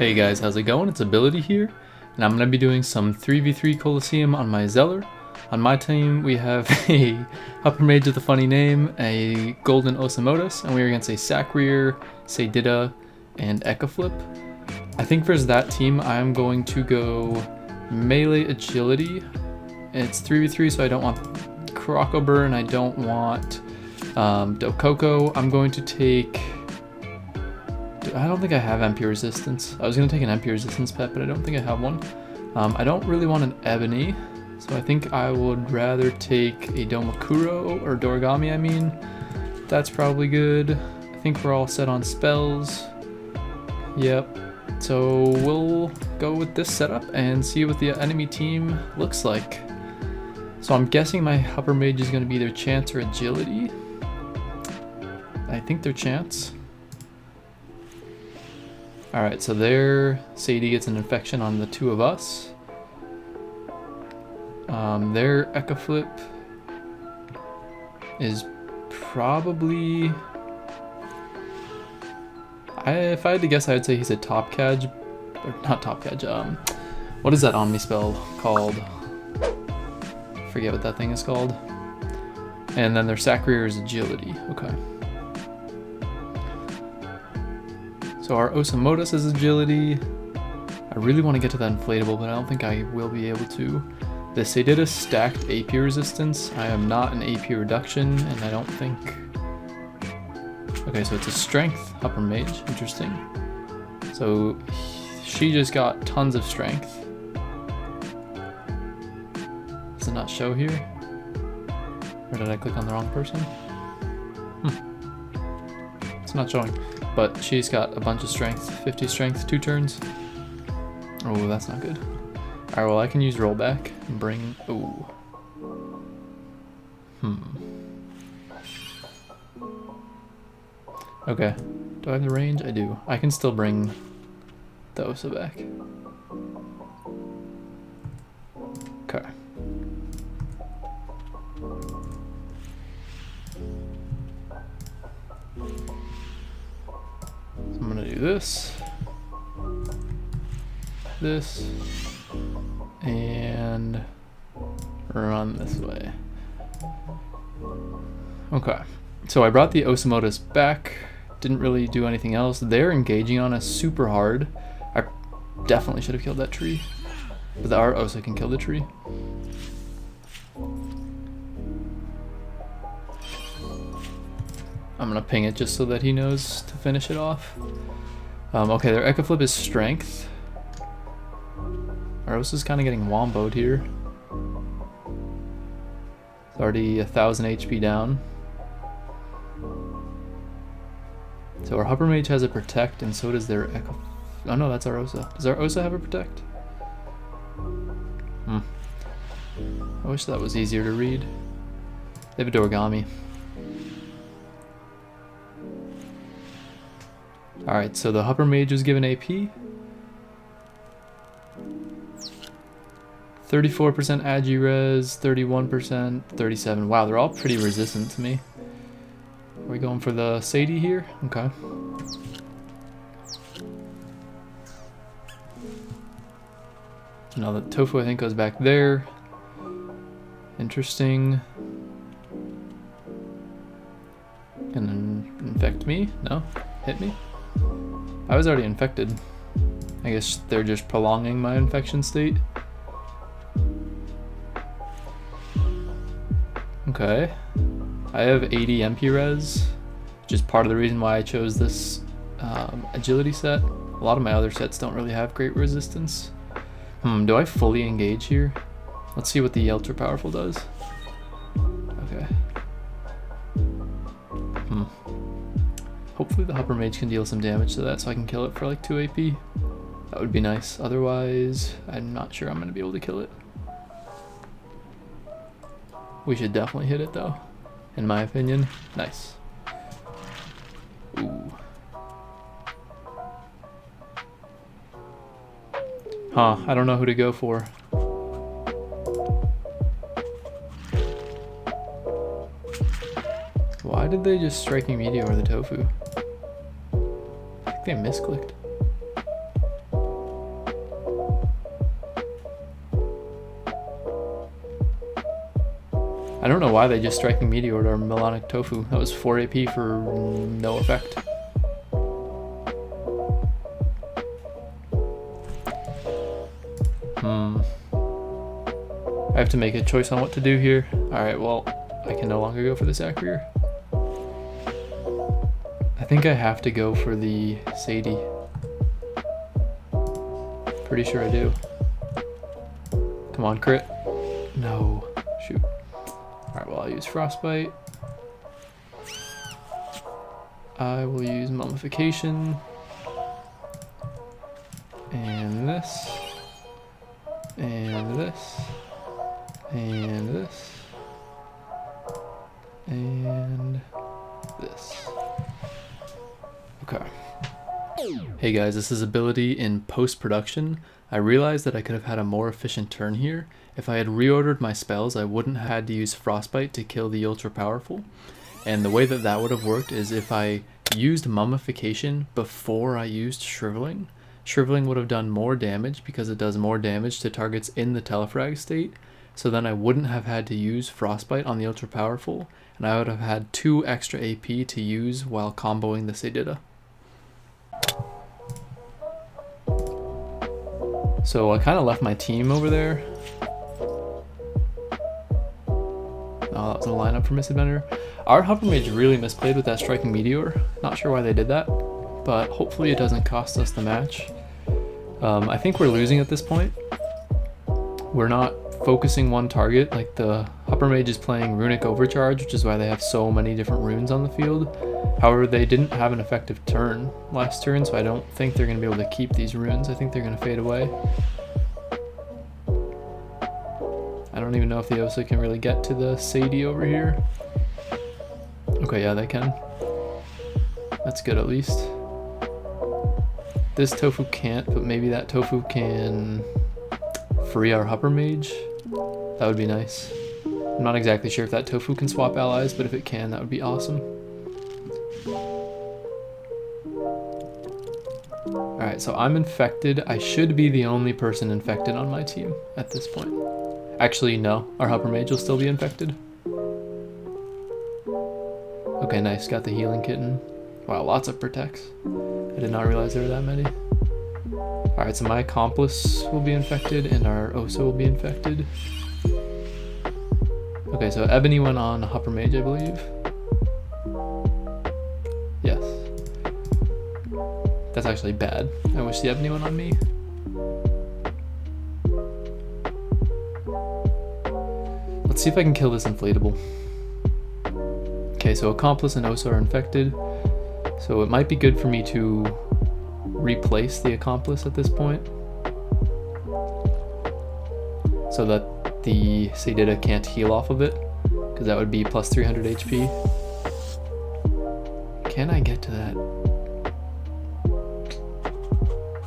Hey guys, how's it going? It's Ability here, and I'm going to be doing some 3v3 Colosseum on my Xelor. On my team, we have a Upper Mage with a funny name, a Golden Osamodas, and we are against a Sacrier, Sadida, and Ecaflip. I think versus that team, I'm going to go Melee Agility. It's 3v3, so I don't want Crocoburn, I don't want um, Dokoko. I'm going to take I don't think I have MP resistance. I was going to take an MP resistance pet, but I don't think I have one. Um, I don't really want an Ebony, so I think I would rather take a Domakuro, or Dorigami I mean. That's probably good. I think we're all set on spells. Yep. So we'll go with this setup and see what the enemy team looks like. So I'm guessing my upper mage is going to be their chance or agility. I think their chance. Alright, so there, Sadie gets an infection on the two of us. Um, their Ecaflip is probably... I, if I had to guess, I would say he's a Topkaj, or not Topkaj, um, what is that Omni spell called? forget what that thing is called. And then their Sacrier is agility, okay. So our Osamodas is agility. I really want to get to that inflatable, but I don't think I will be able to. The Sadida stacked AP resistance. I am not an AP reduction, and I don't think... Okay, so it's a strength upper mage. Interesting. So she just got tons of strength. Does it not show here? Or did I click on the wrong person? Hmm. It's not showing. But she's got a bunch of strength. 50 strength, two turns. Oh, that's not good. Alright, well I can use rollback and bring... Oh. Hmm. Okay. Do I have the range? I do. I can still bring the Osa back. Okay. This, this, and run this way. Okay, so I brought the Osamodas back, didn't really do anything else. They're engaging on us super hard. I definitely should have killed that tree, but our Osa can kill the tree. I'm gonna ping it just so that he knows to finish it off. Um, okay, their Ecaflip is Strength. Aros is kind of getting womboed here. It's already a thousand HP down. So our Upper Mage has a Protect, and so does their Echo. Oh no, that's our Osa. Does our Osa have a Protect? Hmm. I wish that was easier to read. They have a Dorigami. Alright, so the Upper Mage was given AP. 34% Agi res, 31%, 37. Wow, they're all pretty resistant to me. Are we going for the Sadie here? Okay. Now the tofu I think goes back there. Interesting. Can infect me? No? Hit me? I was already infected. I guess they're just prolonging my infection state. Okay. I have 80 MP res, which is part of the reason why I chose this um, agility set. A lot of my other sets don't really have great resistance. Hmm, do I fully engage here? Let's see what the ultra powerful does. Hopefully the Hupper Mage can deal some damage to that so I can kill it for like 2 AP. That would be nice. Otherwise, I'm not sure I'm going to be able to kill it. We should definitely hit it though, in my opinion. Nice. Ooh. Huh, I don't know who to go for. Why did they just striking meteor or the tofu? I think misclicked. I don't know why they just striking meteor or melonic tofu. That was 4 AP for no effect. Hmm. I have to make a choice on what to do here. Alright, well, I can no longer go for this Acreer. I think I have to go for the Sadie. Pretty sure I do. Come on, crit. No. Shoot. Alright, well, I'll use Frostbite. I will use Mummification. And this. And this. And this. And this. Okay. Hey guys, this is ability in post-production. I realized that I could have had a more efficient turn here. If I had reordered my spells, I wouldn't have had to use Frostbite to kill the ultra powerful. And the way that that would have worked is if I used Mummification before I used Shriveling, Shriveling would have done more damage because it does more damage to targets in the Telefrag state, so then I wouldn't have had to use Frostbite on the ultra powerful, and I would have had 2 extra AP to use while comboing the Sadida. So I kind of left my team over there. Oh, that was a lineup for Misadventure. Our Hover Mage really misplayed with that Striking Meteor. Not sure why they did that, but hopefully it doesn't cost us the match. Um, I think we're losing at this point. We're not focusing one target, like the upper Mage is playing Runic Overcharge, which is why they have so many different runes on the field. However, they didn't have an effective turn last turn, so I don't think they're going to be able to keep these runes. I think they're going to fade away. I don't even know if the Osa can really get to the Sadie over here. Okay, yeah, they can. That's good at least. This Tofu can't, but maybe that Tofu can free our Hupper Mage. That would be nice. I'm not exactly sure if that Tofu can swap allies, but if it can, that would be awesome. Alright, so I'm infected. I should be the only person infected on my team at this point. Actually, no. Our Hupper Mage will still be infected. Okay, nice. Got the healing kitten. Wow, lots of protects. I did not realize there were that many. Alright, so my accomplice will be infected and our Osa will be infected. Okay, so Ebony went on Hupper Mage, I believe. Yes. That's actually bad. I wish the Ebony went on me. Let's see if I can kill this inflatable. Okay, so Accomplice and Osa are infected. So it might be good for me to replace the Accomplice at this point. So that the Sadida can't heal off of it. Because that would be plus 300 HP. Can I get to that?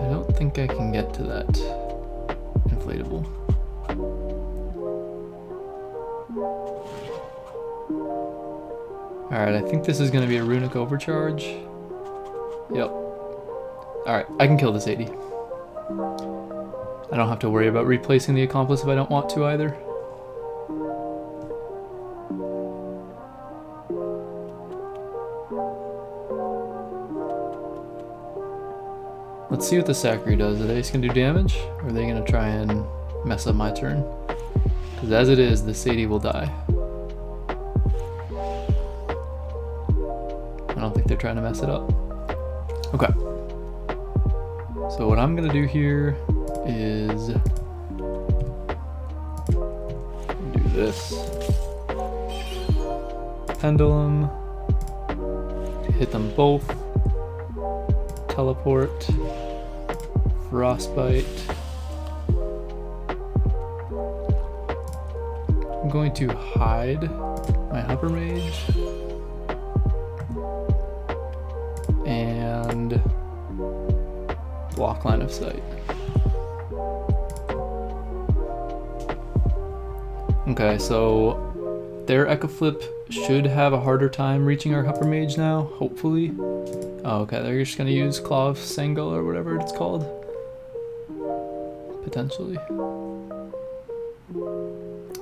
I don't think I can get to that inflatable. Alright, I think this is going to be a Runic Overcharge. Yep. Alright, I can kill this 80. I don't have to worry about replacing the Accomplice if I don't want to either. Let's see what the Sacri does. Are they just gonna do damage? Or are they gonna try and mess up my turn? Because as it is, the Sadie will die. I don't think they're trying to mess it up. Okay. So what I'm gonna do here is do this. Pendulum. Hit them both. Teleport. Frostbite. I'm going to hide my Hupper Mage. and block line of sight. Okay, so their Ecaflip should have a harder time reaching our Hupper Mage now, hopefully. Oh, okay, they're just gonna use Claw of Sangul or whatever it's called. Potentially.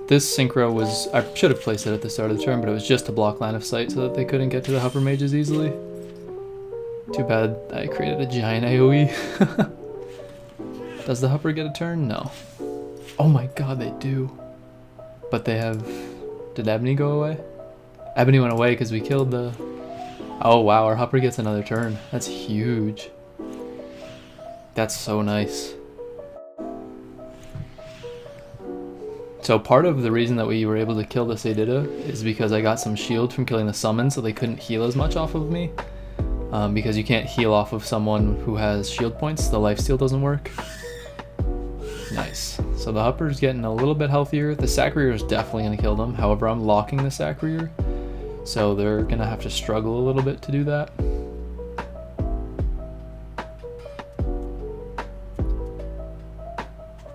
this synchro was, I should have placed it at the start of the turn, but it was just to block line of sight so that they couldn't get to the Hupper Mages easily. Too bad I created a giant AoE. Does the Hupper get a turn? No. Oh my god, they do. But they have... Did Ebony go away? Ebony went away because we killed the... Oh wow, our Hupper gets another turn. That's huge. That's so nice. So part of the reason that we were able to kill the Sadida is because I got some shield from killing the summon so they couldn't heal as much off of me. Um, because you can't heal off of someone who has shield points, the lifesteal doesn't work. Nice. So the Hupper's getting a little bit healthier. The Sacrier is definitely going to kill them. However, I'm locking the Sacrier. So they're going to have to struggle a little bit to do that.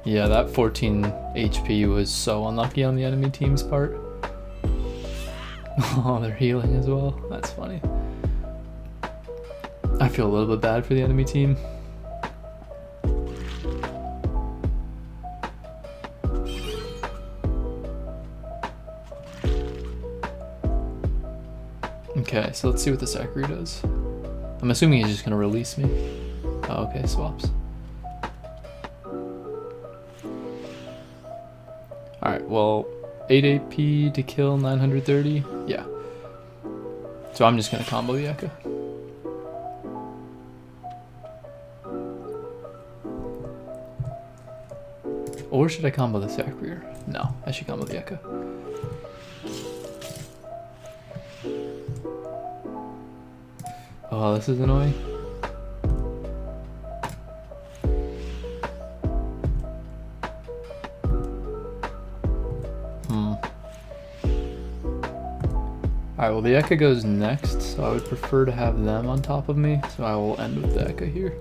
Yeah, that 14 HP was so unlucky on the enemy team's part. oh, they're healing as well. That's funny. Feel a little bit bad for the enemy team. Okay, so let's see what the Sacrier does. I'm assuming he's just gonna release me. Oh, okay, swaps. Alright, well, 8 AP to kill 930? Yeah. So I'm just gonna combo the Or should I combo the Sacrier? No, I should combo the Ekka. Oh, this is annoying. Hmm. Alright, well the Ekka goes next, so I would prefer to have them on top of me, so I will end with the Ekka here.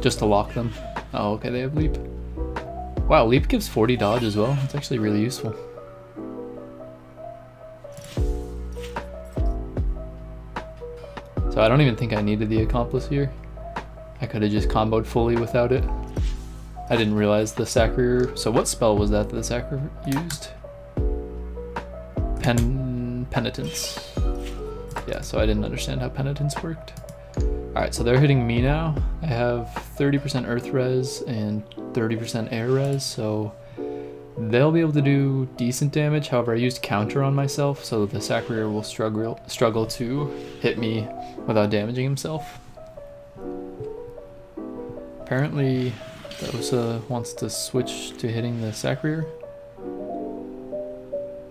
Just to lock them. Oh, okay, they have Leap. Wow, Leap gives 40 dodge as well. It's actually really useful. So I don't even think I needed the Accomplice here. I could have just comboed fully without it. I didn't realize the Sacrier. So what spell was that that the Sacrier used? Pen penitence. Yeah, so I didn't understand how penitence worked. Alright, so they're hitting me now. I have 30% earth res and 30% air res, so they'll be able to do decent damage. However, I used counter on myself, so the Sacrier will struggle struggle to hit me without damaging himself. Apparently, the Osa wants to switch to hitting the Sacrier.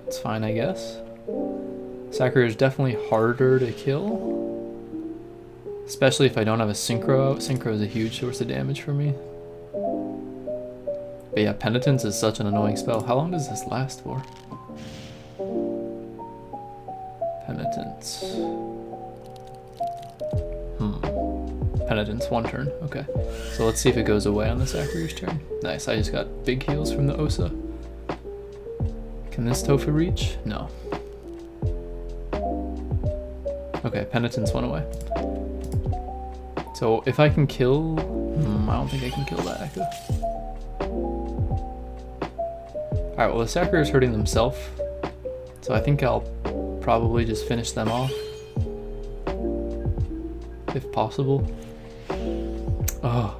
It's fine, I guess. Sacrier is definitely harder to kill. Especially if I don't have a Synchro out. Synchro is a huge source of damage for me. But yeah, Penitence is such an annoying spell. How long does this last for? Penitence. Hmm. Penitence, one turn. Okay. So let's see if it goes away on the Sacrier's turn. Nice, I just got big heals from the Osa. Can this Tofu reach? No. Okay, Penitence went away. So if I can kill... Hmm, I don't think I can kill that Echo. Alright, well the Sacrier is hurting themselves. So I think I'll probably just finish them off. If possible. Oh.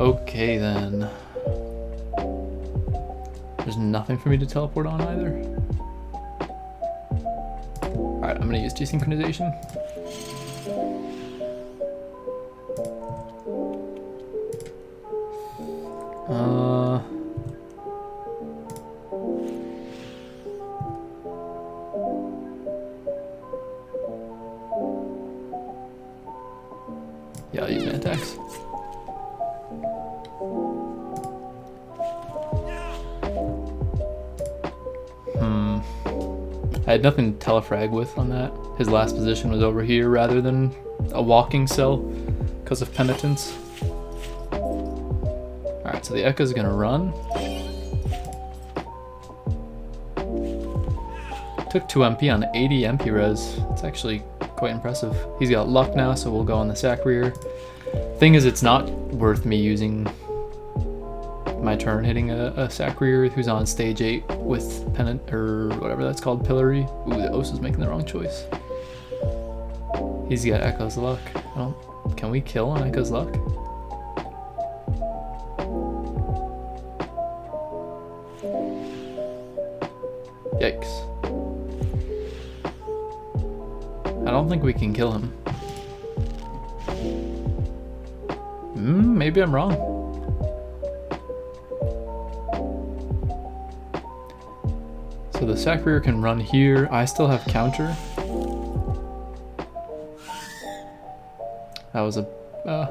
Okay then. There's nothing for me to teleport on either. Alright, I'm gonna use desynchronization. Uh... Yeah, I'll use attacks. I had nothing to telefrag with on that. His last position was over here rather than a walking cell because of penitence. So the Ekka's gonna run. Took 2 MP on 80 MP res. It's actually quite impressive. He's got luck now, so we'll go on the Sacrier. Thing is, it's not worth me using my turn hitting a, a Sacrier who's on stage 8 with Pennant, or whatever that's called, Pillory. Ooh, the Osa's making the wrong choice. He's got Echo's Luck. can we kill on Echo's Luck? Yikes. I don't think we can kill him. Hmm, maybe I'm wrong. So the Sacrier can run here. I still have counter. That was a uh,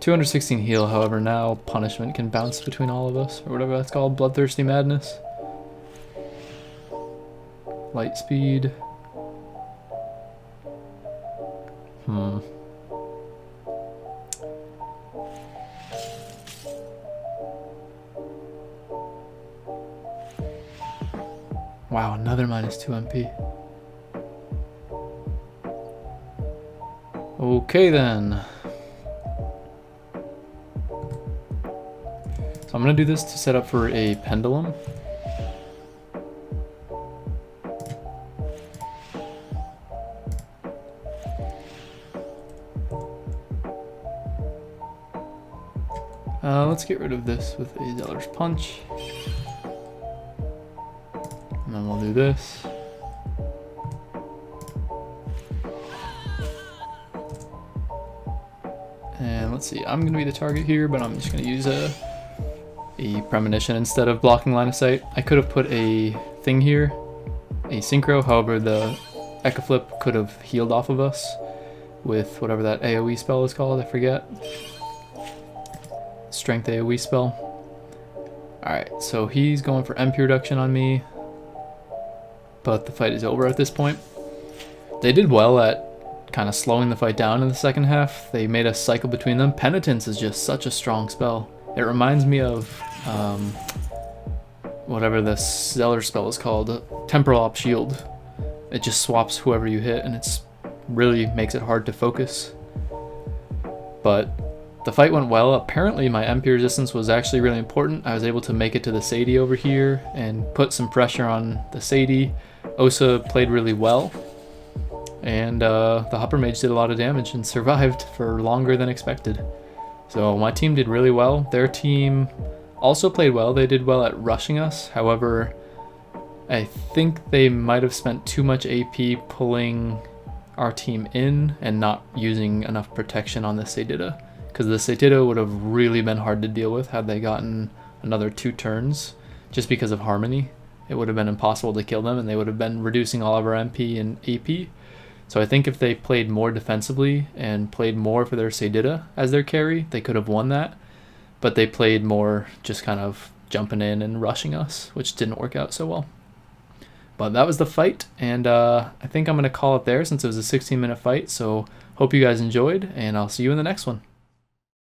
216 heal, however, now punishment can bounce between all of us, or whatever that's called, Bloodthirsty Madness. Light speed. Hmm. Wow, another minus 2 MP. Okay then. So I'm to do this to set up for a pendulum. Let's get rid of this with a Xelor's Punch. And then we'll do this. And let's see, I'm gonna be the target here, but I'm just gonna use a, a premonition instead of blocking line of sight. I could have put a thing here, a synchro, however the Ecaflip could have healed off of us with whatever that AoE spell is called, I forget. Strength AoE spell. Alright, so he's going for MP reduction on me, but the fight is over at this point. They did well at kind of slowing the fight down in the second half. They made a cycle between them. Penitence is just such a strong spell. It reminds me of um, whatever the Xelor spell is called, Temporal Op Shield. It just swaps whoever you hit and it's really makes it hard to focus. But the fight went well. Apparently my MP resistance was actually really important. I was able to make it to the Sadie over here and put some pressure on the Sadie. Osa played really well and uh, the Hupper Mage did a lot of damage and survived for longer than expected. So my team did really well. Their team also played well. They did well at rushing us. However, I think they might have spent too much AP pulling our team in and not using enough protection on the Sadida. Because the Sadida would have really been hard to deal with had they gotten another two turns just because of Harmony. It would have been impossible to kill them and they would have been reducing all of our MP and AP. So I think if they played more defensively and played more for their Sadida as their carry, they could have won that. But they played more just kind of jumping in and rushing us, which didn't work out so well. But that was the fight, and uh, I think I'm going to call it there since it was a 16 minute fight. So hope you guys enjoyed, and I'll see you in the next one.